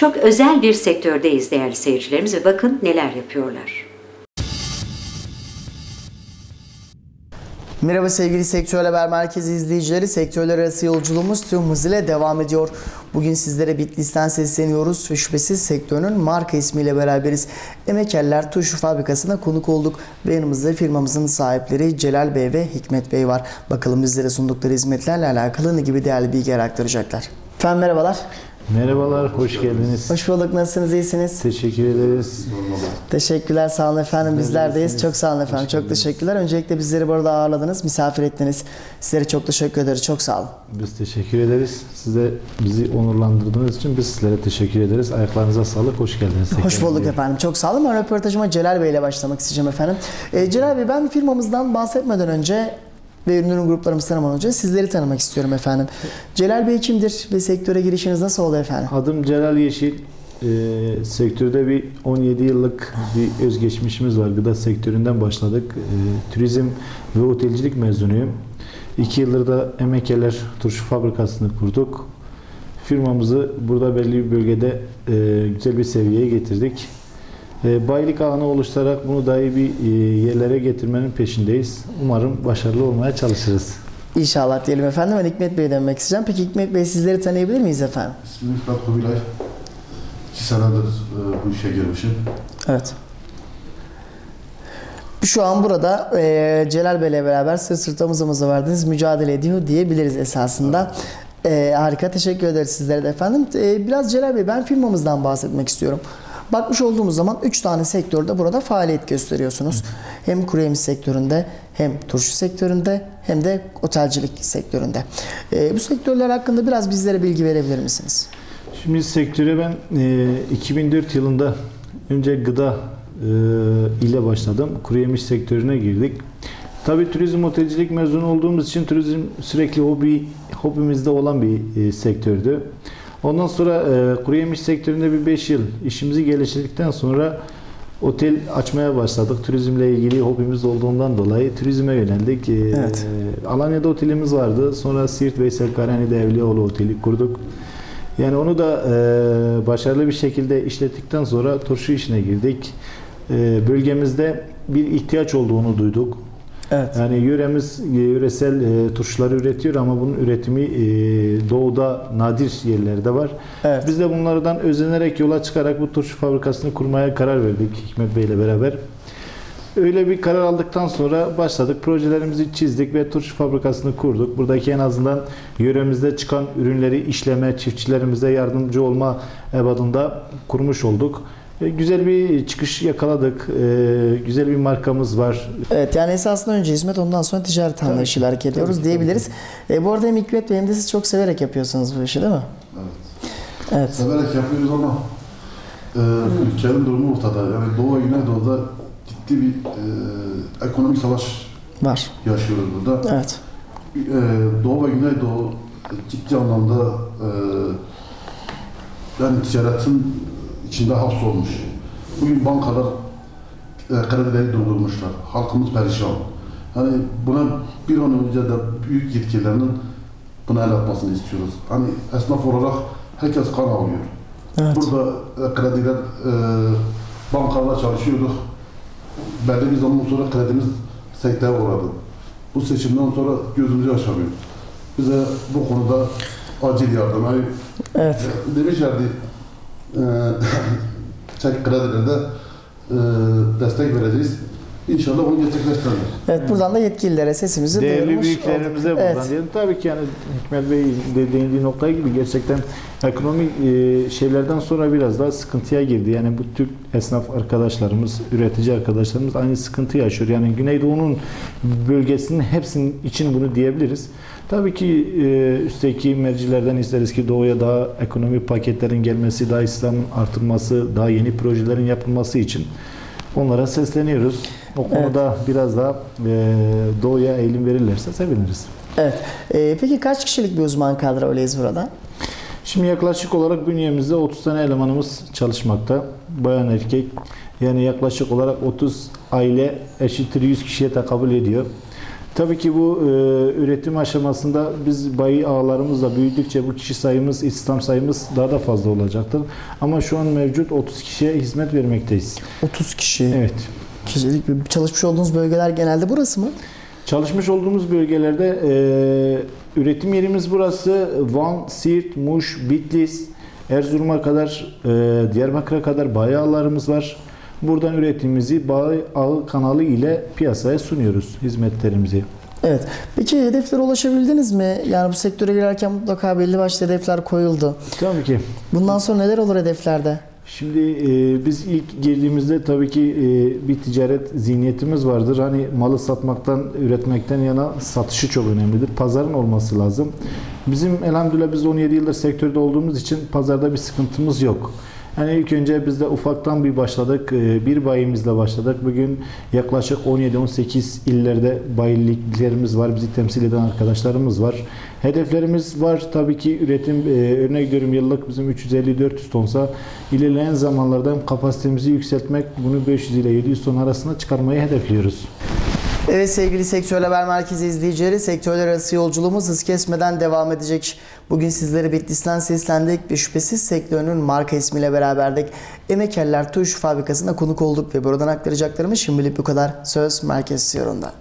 Çok özel bir sektördeyiz değerli seyircilerimiz ve bakın neler yapıyorlar. Merhaba sevgili Sektör Haber Merkezi izleyicileri. Sektörler arası yolculuğumuz tüm hızıyla devam ediyor. Bugün sizlere Bitlis'ten sesleniyoruz ve şüphesiz sektörün marka ismiyle beraberiz. Emekeller Turşu Fabrikası'na konuk olduk ve yanımızda firmamızın sahipleri Celal Bey ve Hikmet Bey var. Bakalım bizlere sundukları hizmetlerle alakalı ne gibi değerli bilgiler aktaracaklar. Efendim merhabalar. Merhabalar, hoş geldiniz. Hoş bulduk. Nasılsınız? İyisiniz? Teşekkür ederiz. Teşekkürler. Sağ olun efendim. Bizlerdeyiz. Çok sağ olun efendim. Çok teşekkürler. Öncelikle bizleri burada ağırladınız. Misafir ettiniz. Sizlere çok teşekkür ederiz. Çok sağ olun. Biz teşekkür ederiz. Size bizi onurlandırdığınız için biz sizlere teşekkür ederiz. Ayaklarınıza sağlık, hoş geldiniz. Hoş tekrar. bulduk efendim. Çok sağ olun. Ben röportajıma Celal Bey ile başlamak isteyeceğim efendim. Ee, Celal Bey ben firmamızdan bahsetmeden önce ve ürünlerin gruplarımızı tanımadan önce sizleri tanımak istiyorum efendim. Celal Bey kimdir ve sektöre girişiniz nasıl oldu efendim? Adım Celal Yeşil. Ee, sektörde bir 17 yıllık bir özgeçmişimiz var. Gıda sektöründen başladık. Ee, turizm ve otelcilik mezunuyum. 2 yıldır da Emekeler Turşu Fabrikası'nı kurduk. Firmamızı burada belli bir bölgede e, güzel bir seviyeye getirdik. E, bayilik ağını oluşturarak bunu daha iyi bir e, yerlere getirmenin peşindeyiz. Umarım başarılı olmaya çalışırız. İnşallah diyelim efendim. Ben Hikmet Bey'e dönmek isteyeceğim. Peki Hikmet Bey sizleri tanıyabilir miyiz efendim? İsmim Hikmet Kubilay. İki senedir e, bu işe girmişim. Evet. Şu an burada e, Celal Bey'le beraber sırt sırta omuz omuza verdiniz, mücadele ediyor diyebiliriz esasında. E, harika, teşekkür ederiz sizlere de efendim. E, biraz Celal Bey, ben firmamızdan bahsetmek istiyorum. Bakmış olduğumuz zaman 3 tane sektörde burada faaliyet gösteriyorsunuz. Hem kuru yemiş sektöründe, hem turşu sektöründe, hem de otelcilik sektöründe. E, bu sektörler hakkında biraz bizlere bilgi verebilir misiniz? Şimdi sektöre ben e, 2004 yılında önce gıda e, ile başladım. Kuru yemiş sektörüne girdik. Tabii turizm otelcilik mezunu olduğumuz için turizm sürekli hobi hobimizde olan bir e, sektördü. Ondan sonra e, kuru yemiş sektöründe bir 5 yıl işimizi geliştirdikten sonra otel açmaya başladık. Turizmle ilgili hobimiz olduğundan dolayı turizme yöneldik. E, Evet. Alanya'da otelimiz vardı. Sonra Siirt Veysel Karani'de Evliyaoğlu Oteli kurduk. Yani onu da e, başarılı bir şekilde işlettikten sonra turşu işine girdik. E, bölgemizde bir ihtiyaç olduğunu duyduk. Evet. Yani yöremiz e, yöresel e, turşuları üretiyor ama bunun üretimi e, doğuda nadir yerlerde var. Evet. Biz de bunlardan özenerek yola çıkarak bu turşu fabrikasını kurmaya karar verdik Hikmet Bey ile beraber. Öyle bir karar aldıktan sonra başladık. Projelerimizi çizdik ve turşu fabrikasını kurduk. Buradaki en azından yöremizde çıkan ürünleri işleme, çiftçilerimize yardımcı olma ebadında kurmuş olduk. Güzel bir çıkış yakaladık. E, Güzel bir markamız var. Evet yani esasında önce hizmet ondan sonra ticaret anlayışıyla hareket ediyoruz Tabii, diyebiliriz. E, bu arada hem Hikmet Bey hem de siz çok severek yapıyorsunuz bu işi değil mi? Evet. Evet. Severek yapıyoruz ama e, ülkenin durumu ortada. Yani Doğu ve Güneydoğu'da ciddi bir e, ekonomik savaş Var. yaşıyoruz burada. Evet. E, Doğu ve Güneydoğu ciddi anlamda e, yani ticaretin içinde hapsolmuş. Bugün bankalar e, kredileri durdurmuşlar. Halkımız perişan. Hani buna bir an önce de büyük yetkililerinin buna el atmasını istiyoruz. Hani esnaf olarak herkes kan alıyor. Evet. Burada e, krediler, e, bankalar çalışıyorduk. Belli bir zaman sonra kredimiz sekteye uğradı. Bu seçimden sonra gözümüzü açamıyoruz. Bize bu konuda acil yardım. Hani Evet. demişlerdi e, çek kredilerde e, destek vereceğiz. İnşallah onu gerçekleştirelim. Evet buradan da yetkililere sesimizi Değerli duyurmuş büyüklerimize olduk. buradan Evet. diyelim. Tabii ki yani Hikmet Bey de değindiği nokta gibi gerçekten ekonomik e, şeylerden sonra biraz daha sıkıntıya girdi. Yani bu Türk esnaf arkadaşlarımız, üretici arkadaşlarımız aynı sıkıntı yaşıyor. Yani Güneydoğu'nun bölgesinin hepsinin için bunu diyebiliriz. Tabii ki e, üstteki mercilerden isteriz ki doğuya daha ekonomik paketlerin gelmesi, daha İslam'ın artırılması, daha yeni projelerin yapılması için onlara sesleniyoruz. O konuda biraz daha e, doğuya eğilim verirlerse seviniriz. Evet. E, peki kaç kişilik bir uzman kadroyleyiz burada? Şimdi yaklaşık olarak bünyemizde 30 tane elemanımız çalışmakta. Bayan erkek. Yani yaklaşık olarak 30 aile eşittir 100 kişiye tekabül ediyor. Tabii ki bu e, üretim aşamasında biz bayi ağlarımızla büyüdükçe bu kişi sayımız, istihdam sayımız daha da fazla olacaktır. Ama şu an mevcut 30 kişiye hizmet vermekteyiz. 30 kişi. Evet. Kişilik çalışmış olduğunuz bölgeler genelde burası mı? Çalışmış olduğumuz bölgelerde e, üretim yerimiz burası. Van, Siirt, Muş, Bitlis, Erzurum'a kadar, e, Diyarbakır'a kadar bayi ağlarımız var. Buradan üretimimizi bayi ağı kanalı ile piyasaya sunuyoruz hizmetlerimizi. Evet. Peki hedeflere ulaşabildiniz mi? Yani bu sektöre girerken mutlaka belli başlı hedefler koyuldu. Tabii ki. Bundan sonra neler olur hedeflerde? Şimdi e, biz ilk girdiğimizde tabii ki e, bir ticaret zihniyetimiz vardır. Hani malı satmaktan, üretmekten yana satışı çok önemlidir. Pazarın olması lazım. Bizim elhamdülillah biz 17 yıldır sektörde olduğumuz için pazarda bir sıkıntımız yok. Yani ilk önce biz de ufaktan bir başladık. E, Bir bayimizle başladık. Bugün yaklaşık 17-18 illerde bayiliklerimiz var. Bizi temsil eden arkadaşlarımız var. Hedeflerimiz var. Tabii ki üretim e, örnek veriyorum yıllık bizim 350-400 tonsa ilerleyen zamanlarda kapasitemizi yükseltmek bunu 500 ile 700 ton arasında çıkarmayı hedefliyoruz. Evet sevgili Sektör Haber Merkezi izleyicileri, sektörler arası yolculuğumuz hız kesmeden devam edecek. Bugün sizlere Bitlis'ten seslendik ve şüphesiz sektörünün marka ismiyle beraberdik. Emekeller Tuş Fabrikası'nda konuk olduk ve buradan aktaracaklarımız şimdilik bu kadar. Söz Merkez Yorun'da.